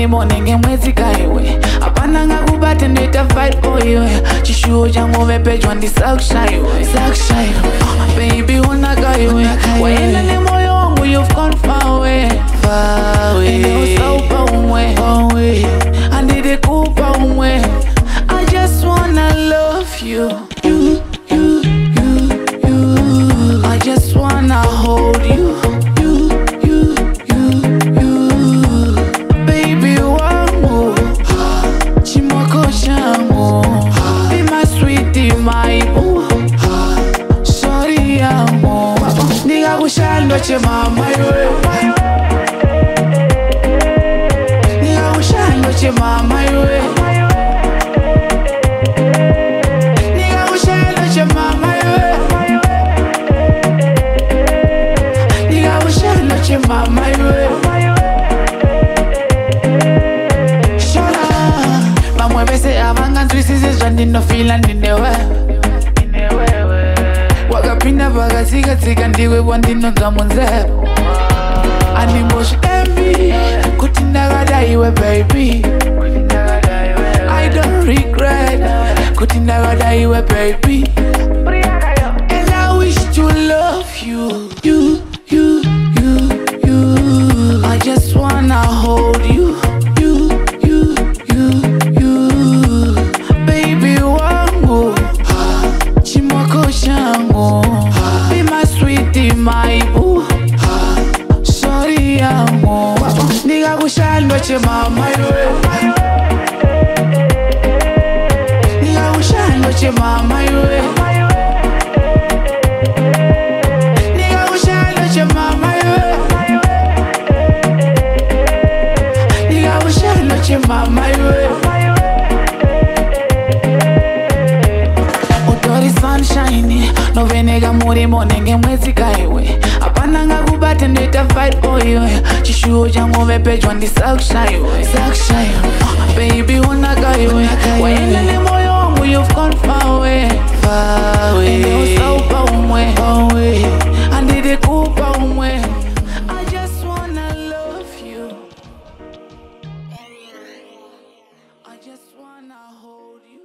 ndimo nenge mwetsika iwe hapana ngakubata ndoita fight oiwe chishuwo changu vepedyo ndisakushaiwe sakushaiwe ah, baby unaka iwe waenda nemoyo wangu you've gone far away far away ende usaupa umwe. Handidi kupa umwe. I just wanna love you. Ndikakushandwa chemama iwe ndikakushandwa chemama iwe ndikakushandwa chemama iwe ndikakushandwa chemama iwe shona vamwe vese avanganzwisisi zvandinofila ndinewe wakapinda pakasikatsika ndiwe wandinonzwa munzepo animozvitembi kuti ndakadaiwe baby. I don't regret kuti ndakadaiwe baby. And i wish to love you. You kushaya ndoche mama iwe ndikakushaya ndoche mama iwe ndikakushaya ndoche mama iwe ndikakushaya ndoche mama iwe utori sunshine noveneka murimo nenge mwezi kaiwe fighting it, I fight oh, for you Chishuja ngome pejwa ndi sakshine Sakshine Baby unaka iwe Wa indani moyo wangu have gone far away. Far away. Ende usaupa so Far away. I just wanna hold you.